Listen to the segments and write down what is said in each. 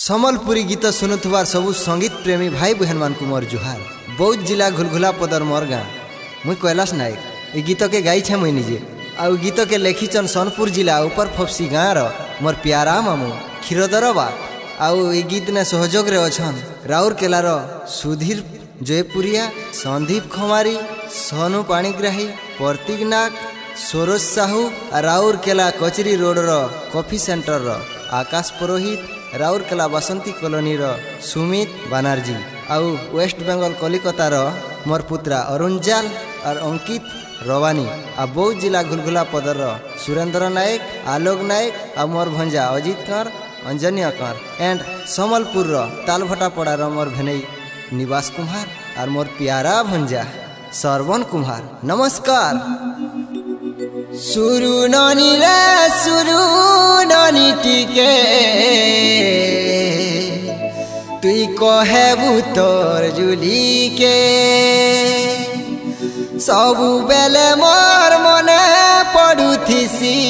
समलपुरी गीत सुन्नुथार सबु सङ्गीत प्रेमी भाइ कुमार मर्जार बौद्ध जिल्ला घुलघुला पदर मोर गाँ मै कैलाश नायक ए गीतके गुई निजे आउ गीतके लेखिछन् सोनपुर जिल्ला उपरफसी गाँ र मोर प्यारामु किरदर बा आउ ए गीत न सहयोगले अछन् राउरकेला सुधीर जयपुरी सन्दीप खमारि सनू पाणिग्राही प्रतीक नाग सरोज साहु केला कचरी रोड र कफी सेन्टर र आकाश पुरोहित राउरकेला कोलोनी र सुमित आउ वेस्ट बेङ्गल र मोर पुत्रा अरुण अङ्कित रवानी आ बौद्ध जिल्ला घुलघुला पदर सुरेन्द्र नायक आलोक नायक आ मोर भन्जा अजित कर अञ्जन्य कर एन्ड समलपुर र र मोर भेनै निवास कुमार आर मोर प्यारा भन्जा सरवन कुमार नमस्कार सुरु सुरु रे হেবু তোর জুলিকে সবু বেলে মোর মনে পড়ুথিসি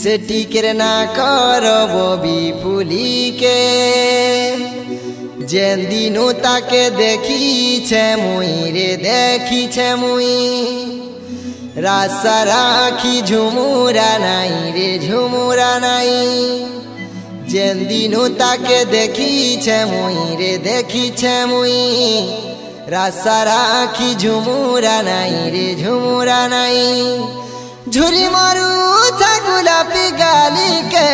সে টিকের না করব বিপুলিকে যেদিনও তাকে দেখিছে মুই রে দেখিছে মুই রাসা রাখি ঝুমুরা নাই রে ঝুমুরা নাই যেন দিনু তাকে দেখিছে মুই রে দেখিছে মুই রাসা রাখি ঝুমুরা নাই রে ঝুমুরা নাই ঝুরি মারু ছাগুলা পিগালিকে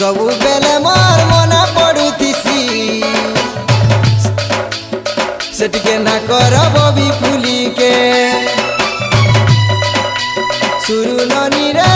ସବୁବେଳେ ମୋର ମନା ପଡ଼ୁଥିସି ସେ ଟିକେ ନା କର ବବି ଫୁଲିକେ ସୁରୁନୀରେ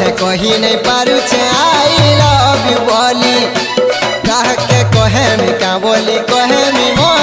छे कही नहीं पारू आई लव यू बोली कह कहे में का बोली कहे में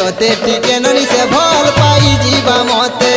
কতে টিকে নানি সে ভাল পাই যা মতে